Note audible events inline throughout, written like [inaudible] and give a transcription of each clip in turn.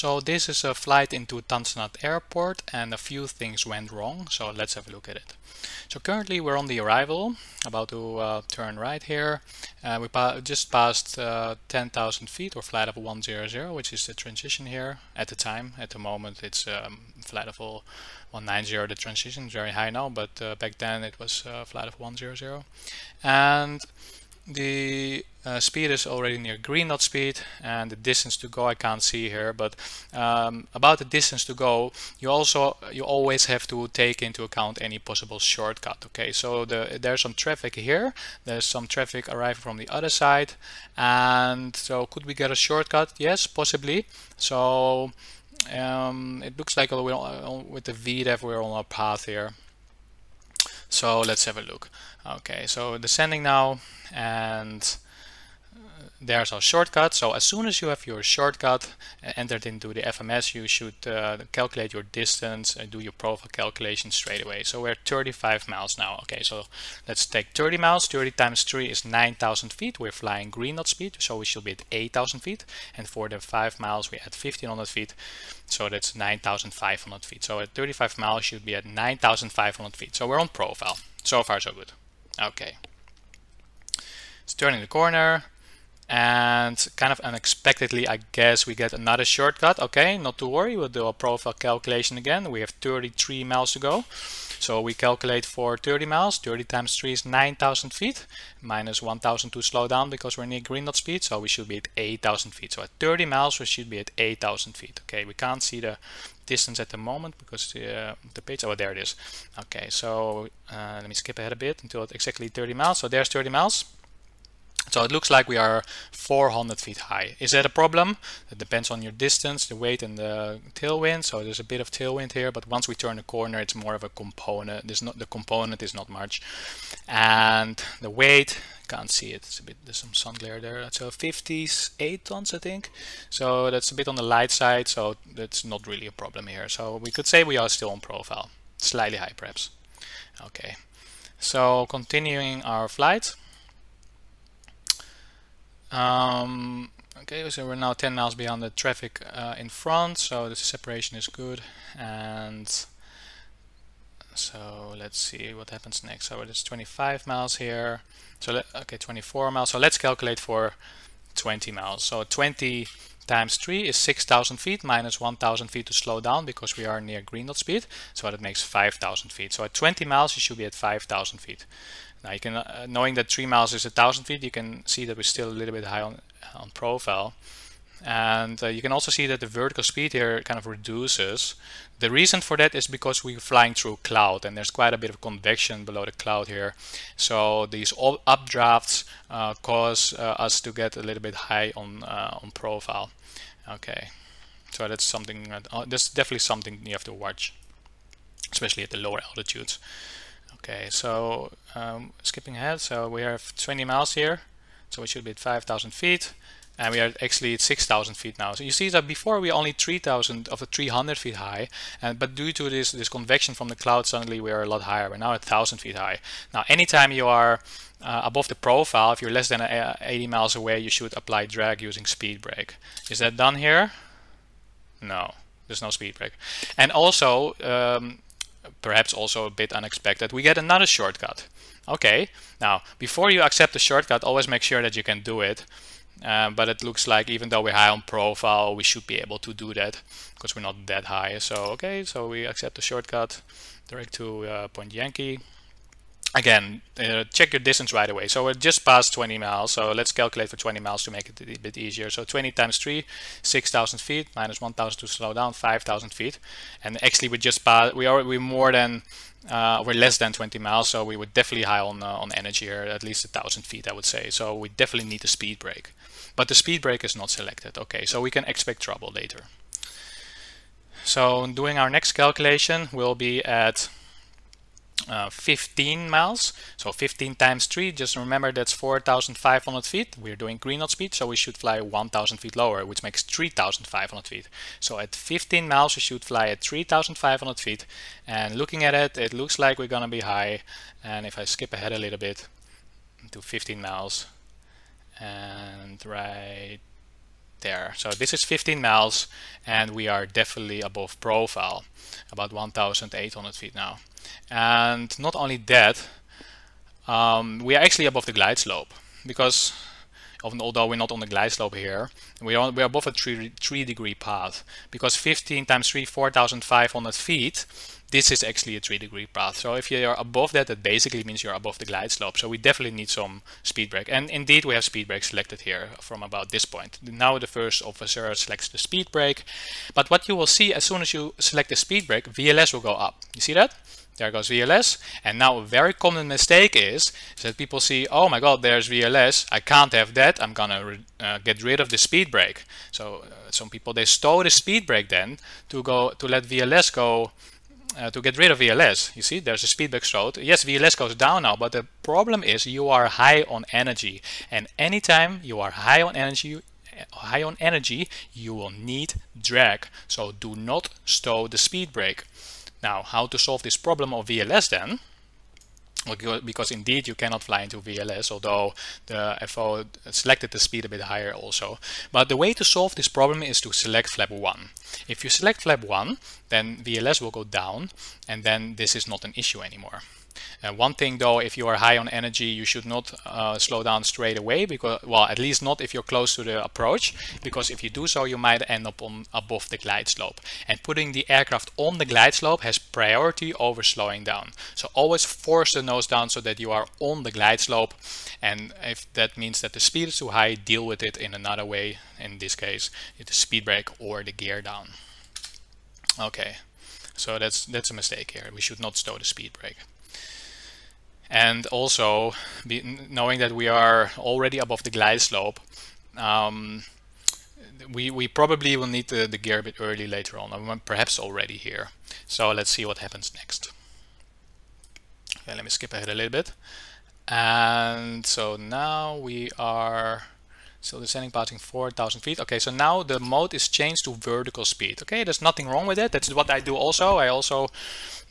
So this is a flight into Tan Son Nhat Airport and a few things went wrong. So let's have a look at it. So currently we're on the arrival, about to uh, turn right here. Uh, we pa just passed uh, 10,000 feet or flight level 100, which is the transition here at the time. At the moment it's um, flight level 190, the transition is very high now, but uh, back then it was uh, flight level 100. And the uh, speed is already near green dot speed and the distance to go I can't see here but um, about the distance to go you also you always have to take into account any possible shortcut okay? So the, there's some traffic here there's some traffic arriving from the other side and so could we get a shortcut? Yes possibly. So um, it looks like we're with the VDEV we're on a path here so let's have a look. Okay so descending now and there's our shortcut. So as soon as you have your shortcut uh, entered into the FMS, you should uh, calculate your distance and do your profile calculation straight away. So we're 35 miles now. Okay, so let's take 30 miles. 30 times 3 is 9,000 feet. We're flying green dot speed, so we should be at 8,000 feet. And for the 5 miles, we add 1,500 feet. So that's 9,500 feet. So at 35 miles, you should be at 9,500 feet. So we're on profile. So far, so good. Okay. It's turning the corner and kind of unexpectedly I guess we get another shortcut. Okay not to worry. We'll do a profile calculation again. We have 33 miles to go. So we calculate for 30 miles. 30 times 3 is 9,000 feet. Minus 1,000 to slow down because we're near green dot speed. So we should be at 8,000 feet. So at 30 miles we should be at 8,000 feet. Okay we can't see the distance at the moment because the, uh, the page oh there it is. Okay so uh, let me skip ahead a bit until exactly 30 miles. So there's 30 miles so it looks like we are 400 feet high. Is that a problem? It depends on your distance, the weight and the tailwind. So there's a bit of tailwind here, but once we turn the corner, it's more of a component. There's not the component is not much. And the weight, can't see it. It's a bit there's some sun glare there. So 58 tons, I think. So that's a bit on the light side. So that's not really a problem here. So we could say we are still on profile, slightly high perhaps. Okay. So continuing our flight. Um, okay, so we're now 10 miles beyond the traffic uh, in front, so the separation is good. And so let's see what happens next. So it's 25 miles here. So let, okay, 24 miles. So let's calculate for 20 miles. So 20 times 3 is 6,000 feet minus 1,000 feet to slow down because we are near green dot speed. So that makes 5,000 feet. So at 20 miles you should be at 5,000 feet. Now you can, uh, knowing that 3 miles is a 1,000 feet, you can see that we're still a little bit high on, on profile. And uh, you can also see that the vertical speed here kind of reduces. The reason for that is because we're flying through cloud and there's quite a bit of convection below the cloud here. So these updrafts uh, cause uh, us to get a little bit high on, uh, on profile. Okay, so that's something, that, uh, that's definitely something you have to watch, especially at the lower altitudes. Okay, so um, skipping ahead, so we have 20 miles here, so we should be at 5,000 feet, and we are actually at 6,000 feet now. So you see that before we are only 3,000 of the 300 feet high, and but due to this this convection from the cloud, suddenly we are a lot higher. We're now at 1,000 feet high. Now, anytime you are uh, above the profile, if you're less than uh, 80 miles away, you should apply drag using speed brake. Is that done here? No, there's no speed brake. And also, um, perhaps also a bit unexpected, we get another shortcut. Okay, now before you accept the shortcut, always make sure that you can do it. Um, but it looks like even though we're high on profile, we should be able to do that because we're not that high. So okay, so we accept the shortcut direct to uh, Point Yankee again, uh, check your distance right away. So we're just past 20 miles. So let's calculate for 20 miles to make it a bit easier. So 20 times 3, 6,000 feet, minus 1,000 to slow down, 5,000 feet. And actually we just passed, we are we're more than, uh, we're less than 20 miles. So we were definitely high on, uh, on energy here, at least 1,000 feet, I would say. So we definitely need a speed brake. But the speed brake is not selected. Okay, so we can expect trouble later. So doing our next calculation, we'll be at uh, 15 miles. So 15 times 3, just remember that's 4,500 feet. We're doing green dot speed, so we should fly 1,000 feet lower, which makes 3,500 feet. So at 15 miles, we should fly at 3,500 feet. And looking at it, it looks like we're going to be high. And if I skip ahead a little bit to 15 miles, and right there. So this is 15 miles and we are definitely above profile, about 1,800 feet now. And not only that, um, we are actually above the glide slope because although we're not on the glide slope here, we are, we are above a 3, 3 degree path because 15 times 3, 4,500 feet this is actually a 3 degree path. So if you're above that, that basically means you're above the glide slope. So we definitely need some speed brake. And indeed, we have speed brake selected here from about this point. Now the first officer selects the speed brake. But what you will see as soon as you select the speed brake, VLS will go up. You see that? There goes VLS. And now a very common mistake is, is that people see, oh my god, there's VLS. I can't have that. I'm gonna uh, get rid of the speed brake. So uh, some people, they stow the speed brake then to go to let VLS go uh, to get rid of VLS. You see, there's a speed brake road. Yes, VLS goes down now, but the problem is you are high on energy. And anytime you are high on energy, high on energy, you will need drag. So do not stow the speed brake. Now, how to solve this problem of VLS then? Because indeed you cannot fly into VLS, although the FO selected the speed a bit higher also. But the way to solve this problem is to select flap 1. If you select flap 1, then VLS will go down, and then this is not an issue anymore. One thing though, if you are high on energy, you should not uh, slow down straight away because, well, at least not if you're close to the approach, because if you do so, you might end up on above the glide slope. And putting the aircraft on the glide slope has priority over slowing down. So always force the nose down so that you are on the glide slope. And if that means that the speed is too high, deal with it in another way. In this case, the speed brake or the gear down. Okay, so that's that's a mistake here. We should not stow the speed brake and also be, knowing that we are already above the glide slope um, we, we probably will need the, the gear a bit early later on perhaps already here. So let's see what happens next. Okay let me skip ahead a little bit. And so now we are so descending passing 4,000 feet. Okay, so now the mode is changed to vertical speed. Okay, there's nothing wrong with it. That's what I do also. I also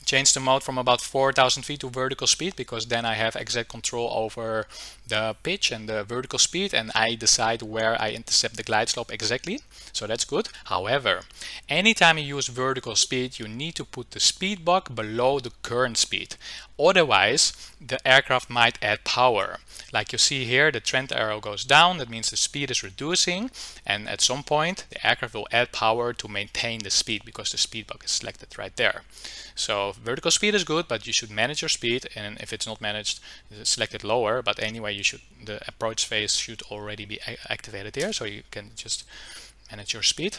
change the mode from about 4,000 feet to vertical speed because then I have exact control over the pitch and the vertical speed and I decide where I intercept the glide slope exactly. So that's good. However, anytime you use vertical speed, you need to put the speed bug below the current speed. Otherwise, the aircraft might add power. Like you see here, the trend arrow goes down. That means the speed is reducing. And at some point, the aircraft will add power to maintain the speed because the speed bug is selected right there. So vertical speed is good, but you should manage your speed. And if it's not managed, select it lower. But anyway, you should the approach phase should already be activated here. So you can just manage your speed.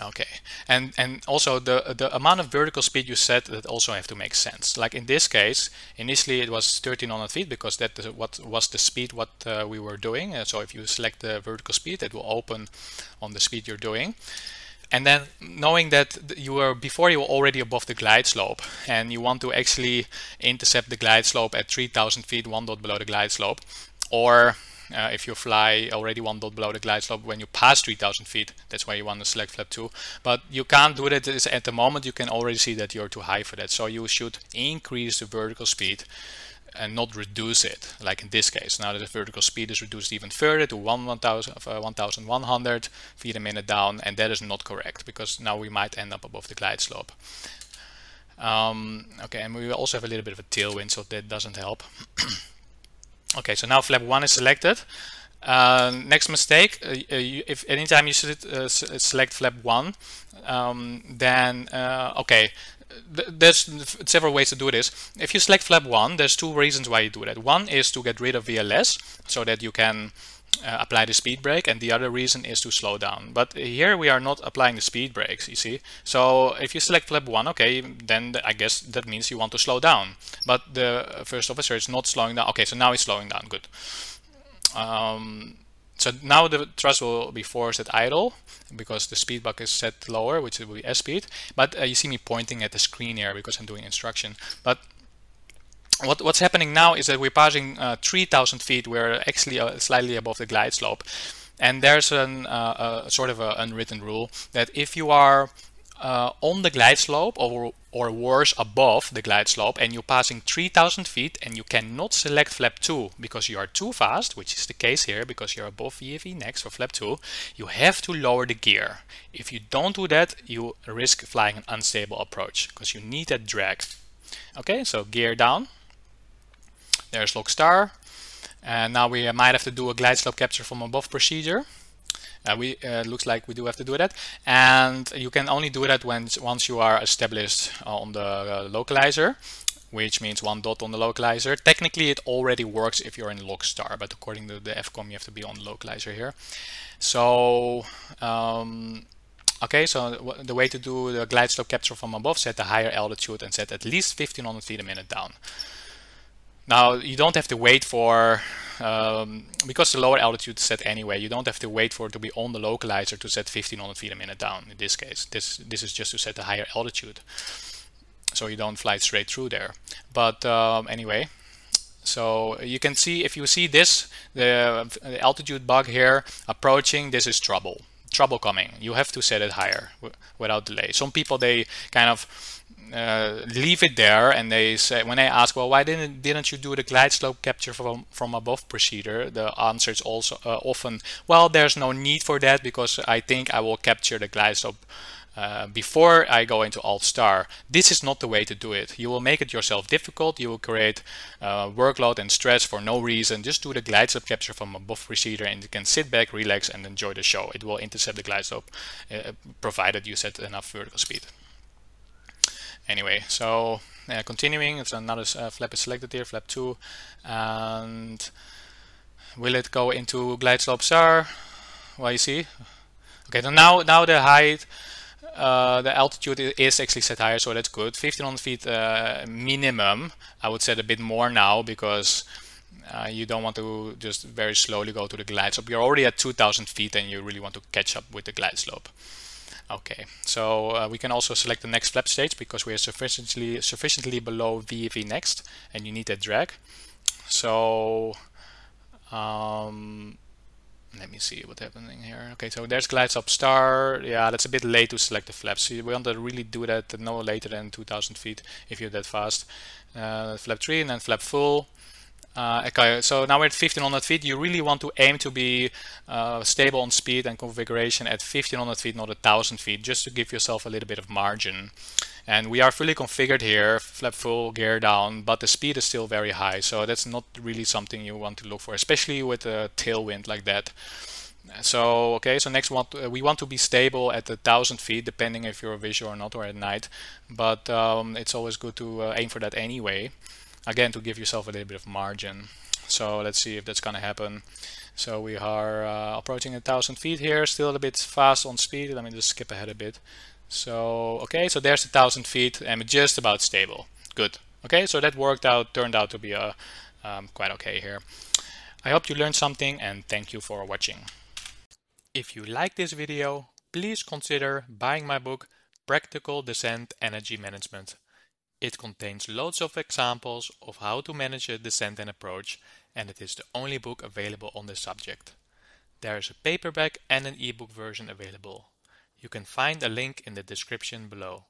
Okay, and and also the the amount of vertical speed you set that also have to make sense. Like in this case, initially it was 1300 feet because that what was the speed what uh, we were doing. Uh, so if you select the vertical speed, it will open on the speed you're doing. And then knowing that you were before you were already above the glide slope and you want to actually intercept the glide slope at 3000 feet, one dot below the glide slope, or uh, if you fly already one dot below the glide slope when you pass 3000 feet that's why you want to select flap 2 but you can't do that at the moment you can already see that you're too high for that. So you should increase the vertical speed and not reduce it like in this case. Now that the vertical speed is reduced even further to 1100 uh, feet a minute down and that is not correct because now we might end up above the glide slope. Um, okay and we also have a little bit of a tailwind so that doesn't help [clears throat] Okay, so now flap 1 is selected. Uh, next mistake, uh, uh if anytime you uh, select flap 1, um, then, uh, okay, th there's several ways to do this. If you select flap 1, there's two reasons why you do that. One is to get rid of VLS, so that you can uh, apply the speed brake and the other reason is to slow down. But here we are not applying the speed brakes you see. So if you select flap 1 okay then I guess that means you want to slow down. But the first officer is not slowing down. Okay so now he's slowing down. Good. Um, so now the thrust will be forced at idle because the speed bug is set lower which will be S speed. But uh, you see me pointing at the screen here because I'm doing instruction. But what, what's happening now is that we're passing uh, 3,000 feet. We're actually uh, slightly above the glide slope. And there's an, uh, a sort of an unwritten rule that if you are uh, on the glide slope or, or worse above the glide slope and you're passing 3000 feet and you cannot select flap 2 because you are too fast, which is the case here because you're above VFE next for flap 2, you have to lower the gear. If you don't do that, you risk flying an unstable approach because you need that drag. Okay, so gear down. There's LOC star. And now we might have to do a glide slope capture from above procedure. Uh, we uh, looks like we do have to do that and you can only do that when once you are established on the uh, localizer which means one dot on the localizer technically it already works if you're in LOC star but according to the FCOM you have to be on the localizer here so um, okay so the way to do the glide slope capture from above set a higher altitude and set at least 1500 feet a minute down now you don't have to wait for, um, because the lower altitude set anyway, you don't have to wait for it to be on the localizer to set 1500 feet a minute down in this case. This, this is just to set a higher altitude. So you don't fly straight through there. But um, anyway, so you can see, if you see this, the, the altitude bug here approaching, this is trouble. Trouble coming. You have to set it higher without delay. Some people, they kind of uh, leave it there and they say when I ask well why didn't didn't you do the glide slope capture from from above procedure the answer is also uh, often well there's no need for that because I think I will capture the glide slope uh, before I go into alt star. This is not the way to do it. You will make it yourself difficult. You will create uh, workload and stress for no reason. Just do the glide slope capture from above procedure and you can sit back, relax and enjoy the show. It will intercept the glide slope uh, provided you set enough vertical speed anyway so uh, continuing it's another uh, flap is selected here flap 2 and will it go into glide slope star well you see. Okay so now now the height uh, the altitude is actually set higher so that's good. 1500 feet uh, minimum I would set a bit more now because uh, you don't want to just very slowly go to the glide slope. You're already at 2000 feet and you really want to catch up with the glide slope Okay, so uh, we can also select the next flap stage because we are sufficiently sufficiently below VFE next, and you need that drag. So um, let me see what's happening here. Okay, so there's glide slope star. Yeah, that's a bit late to select the flaps. So we want to really do that no later than 2000 feet if you're that fast. Uh, flap 3 and then flap full. Uh, okay, so now we're at 1500 feet. You really want to aim to be uh, stable on speed and configuration at 1500 feet, not 1000 feet, just to give yourself a little bit of margin. And we are fully configured here, flap full, gear down, but the speed is still very high. So that's not really something you want to look for, especially with a tailwind like that. So, okay, so next one, uh, we want to be stable at a thousand feet, depending if you're visual or not, or at night. But um, it's always good to uh, aim for that anyway again to give yourself a little bit of margin. So let's see if that's gonna happen. So we are uh, approaching a thousand feet here still a bit fast on speed. Let me just skip ahead a bit. So okay so there's a thousand feet and just about stable. Good. Okay so that worked out turned out to be a uh, um, quite okay here. I hope you learned something and thank you for watching. If you like this video please consider buying my book Practical Descent Energy Management it contains loads of examples of how to manage a descent and approach and it is the only book available on this subject. There is a paperback and an ebook version available. You can find a link in the description below.